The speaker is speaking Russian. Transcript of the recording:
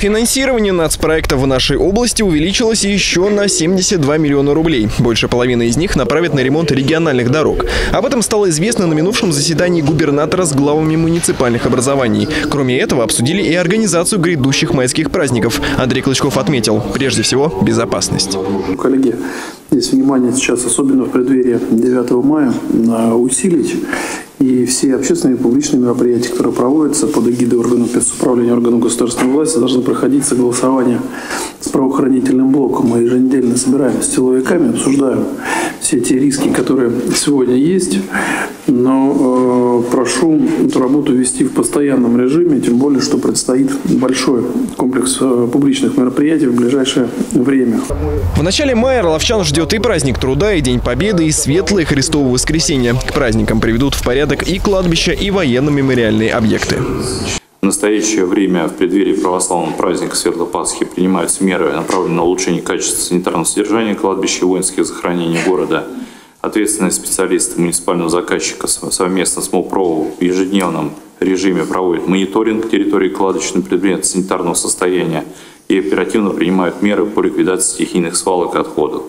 Финансирование нацпроекта в нашей области увеличилось еще на 72 миллиона рублей. Больше половины из них направят на ремонт региональных дорог. Об этом стало известно на минувшем заседании губернатора с главами муниципальных образований. Кроме этого, обсудили и организацию грядущих майских праздников. Андрей Клычков отметил, прежде всего, безопасность. Коллеги, здесь внимание сейчас, особенно в преддверии 9 мая, усилить и все общественные и публичные мероприятия, которые проводятся под эгидой органов спецуправления органов государственной власти, должны проходить согласование с правоохранительным блоком. Мы еженедельно собираем с силовиками, обсуждаем все те риски, которые сегодня есть. Но э, прошу эту работу вести в постоянном режиме, тем более, что предстоит большой комплекс э, публичных мероприятий в ближайшее время. В начале мая Роловчан ждет и праздник труда, и День Победы, и Светлое Христово воскресенье. К праздникам приведут в порядок и кладбища, и военно-мемориальные объекты. В настоящее время в преддверии православного праздника Светлой Пасхи принимаются меры, направленные на улучшение качества санитарного содержания кладбища и воинских захоронений города. Ответственные специалисты муниципального заказчика совместно с МОПРО в ежедневном режиме проводят мониторинг территории кладбищ на предмет санитарного состояния и оперативно принимают меры по ликвидации стихийных свалок и отходов.